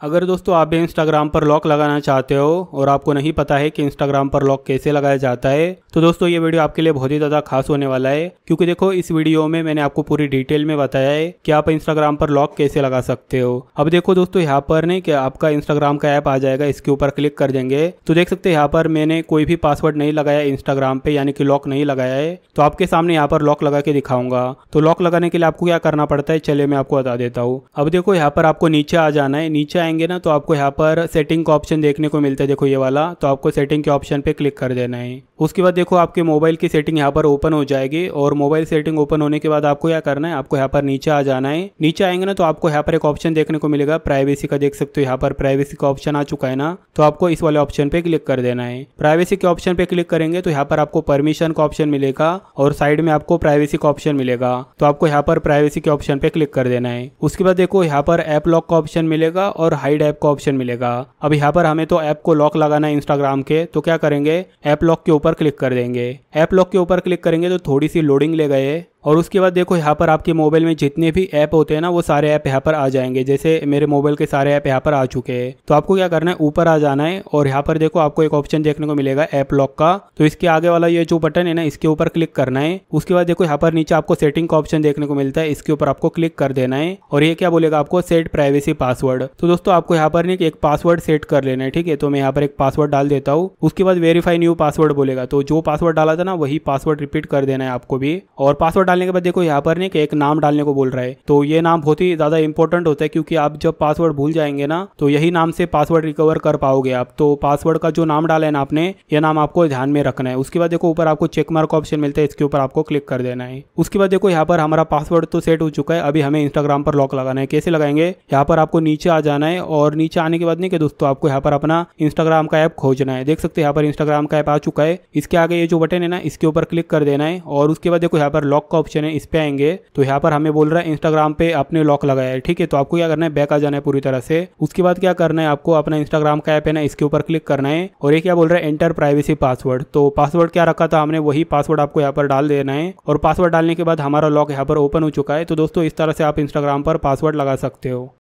अगर दोस्तों आप भी इंस्टाग्राम पर लॉक लगाना चाहते हो और आपको नहीं पता है कि इंस्टाग्राम पर लॉक कैसे लगाया जाता है तो दोस्तों ये वीडियो आपके लिए बहुत ही ज़्यादा खास होने वाला है, क्योंकि देखो इस वीडियो में मैंने आपको पूरी डिटेल में बताया है कि आप इंस्टाग्राम पर लॉक कैसे लगा सकते हो। अब देखो दोस्तों यहाँ पर नहीं कि आपका इंस्टाग्राम का ऐप आ जाएगा, इसके ऊपर क्लिक कर देंगे। तो देख सकते यहाँ पर मैंने कोई भी पासवर्ड नहीं लगाया इंस्टाग्राम पे, यानी कि लॉक नहीं लगाया है। तो आपके सामने यहाँ पर लॉक लगा के दिखाऊँगा। तो लॉक लगाने के लिए आपको क्या करना पड़ता है, चलिए मैं आपको बता देता हूँ। अब देखो यहाँ पर आपको नीचे आ जाना है। नीचे आएँगे ना तो आपको यहाँ पर सेटिंग का ऑप्शन देखने को मिलता है। देखो ये वाला तो आपको सेटिंग के ऑप्शन पे क्लिक कर देना है। उसके बाद देखो आपके मोबाइल की सेटिंग यहाँ पर ओपन हो जाएगी और मोबाइल सेटिंग ओपन होने के बाद आपको क्या करना है, आपको यहाँ पर नीचे आ जाना है। नीचे आएँगे ना तो आपको यहाँ पर एक ऑप्शन देखने को मिलेगा प्राइवेसी का। देख सकते हो यहाँ पर प्राइवेसी का ऑप्शन आ चुका है ना तो आपको इस वाले ऑप्शन पे क्लिक कर देना है। प्राइवेसी के ऑप्शन पे क्लिक करेंगे तो यहाँ पर आपको परमिशन का ऑप्शन मिलेगा और साइड में आपको प्राइवेसी का ऑप्शन मिलेगा तो आपको यहाँ पर प्राइवेसी के ऑप्शन पे क्लिक कर देना है। उसके बाद देखो यहाँ पर ऐप लॉक का ऑप्शन मिलेगा और हाइड ऐप का ऑप्शन मिलेगा। अब यहाँ पर हमें तो ऐप को लॉक लगाना है इंस्टाग्राम के तो क्या करेंगे? ऐप लॉक के ऊपर क्लिक कर देंगे। ऐप लॉक के ऊपर क्लिक करेंगे तो थोड़ी सी लोडिंग ले गए। और उसके बाद देखो यहाँ पर आपके मोबाइल में जितने भी ऐप होते हैं ना, वो सारे ऐप यहाँ पर आ जाएँगे। जैसे मेरे मोबाइल के सारे ऐप यहाँ पर आ चुके हैं। तो आपको क्या करना है? ऊपर आ जाना है और यहाँ पर देखो आपको एक ऑप्शन देखने को मिलेगा ऐप लॉक का। तो इसके आगे वाला ये जो बटन है ना, इसके ऊपर क्लिक करना है। उसके बाद देखो यहाँ पर नीचे आपको सेटिंग का ऑप्शन देखने को मिलता है। इसके ऊपर आपको क्लिक कर देना है और ये क्या बोलेगा आपको? सेट प्राइवेसी पासवर्ड तो दोस्तों आपको यहाँ पर एक पासवर्ड सेट कर लेना है, ठीक है? तो मैं यहाँ पर एक पासवर्ड डाल देता हूँ। उसके बाद वेरीफाई न्यू पासवर्ड बोलेगा। तो जो पासवर्ड डाला था ना, वही पासवर्ड रिपीट कर देना है आपको भी। और पासवर्ड डालने के बाद देखो यहाँ पर नहीं कि एक नाम डालने को बोल रहा है। तो ये नाम बहुत ही ज़्यादा इंपॉर्टेंट होता है क्योंकि आप जब पासवर्ड भूल जाएँगे ना तो यही नाम से पासवर्ड रिकवर कर पाओगे आप। तो पासवर्ड का जो नाम डाला है ना आपने, ये नाम आपको ध्यान में रखना है। उसके बाद देखो ऊपर आपको चेक मार्क ऑप्शन मिलता है, इसके ऊपर आपको क्लिक कर देना है। उसके बाद देखो यहाँ पर हमारा पासवर्ड तो सेट हो चुका है, अभी हमें इंस्टाग्राम पर लॉक लगाना है। कैसे लगाएँगे? यहाँ पर आपको नीचे आ जाना है और नीचे आने के बाद नहीं कि दोस्तों आपको यहाँ पर अपना इंस्टाग्राम का ऐप खोजना है। देख सकते हैं यहाँ पर इंस्टाग्राम का ऐप आ चुका है। इसके आगे ये जो बटन है ना, इसके ऊपर क्लिक कर देना है और उसके बाद देखो यहाँ पर लॉक का ऑप्शन है, इस पर आएँगे। तो यहाँ पर हमें बोल रहा है इंस्टाग्राम पे आपने लॉक लगाया है, ठीक है? तो आपको क्या करना है बैक आ जाना है पूरी तरह से। उसके बाद क्या करना है, आपको अपना इंस्टाग्राम का ऐप है ना, इसके ऊपर क्लिक करना है। और ये क्या बोल रहा है एंटर प्राइवेसी पासवर्ड तो पासवर्ड क्या रखा था हमने, वही पासवर्ड आपको यहाँ पर डाल देना है। और पासवर्ड डालने के बाद हमारा लॉक यहाँ पर ओपन हो चुका है। तो दोस्तों, इस तरह से आप इंस्टाग्राम पर पासवर्ड लगा सकते हो।